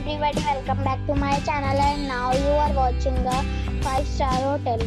everybody, welcome back to my channel and now you are watching the 5 star hotel.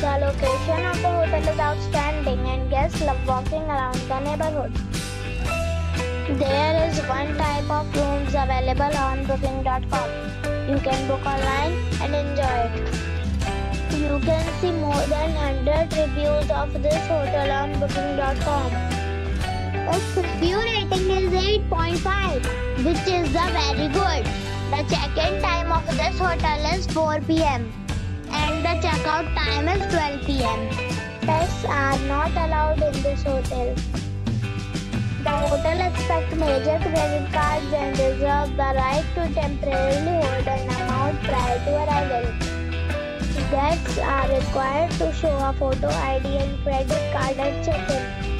The location of the hotel is outstanding and guests love walking around the neighborhood. There is one type of rooms available on booking.com. You can book online and enjoy it. You can see more than 100 reviews of this hotel on booking.com. Its review rating is 8.5, which is the very good. The check-in time of this hotel is 4 p.m. and the checkout time is 12 p.m. Pets are not allowed in this hotel. The hotel accepts major credit cards and reserves the right to temporarily hold an amount prior to arrival. Guests are required to show a photo ID and credit card at check-in.